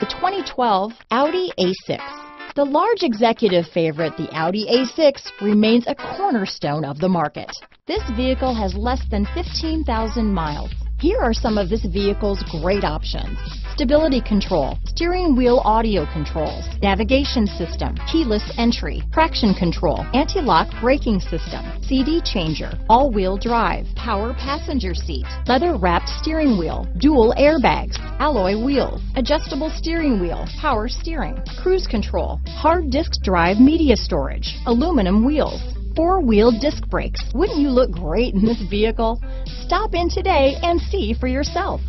The 2012 Audi A6. The large executive favorite, the Audi A6, remains a cornerstone of the market. This vehicle has less than 15,000 miles. Here are some of this vehicle's great options. Stability control, steering wheel audio controls, navigation system, keyless entry, traction control, anti-lock braking system, CD changer, all-wheel drive, power passenger seat, leather wrapped steering wheel, dual airbags, alloy wheels, adjustable steering wheel, power steering, cruise control, hard disk drive media storage, aluminum wheels, four-wheel disc brakes. Wouldn't you look great in this vehicle? Stop in today and see for yourself.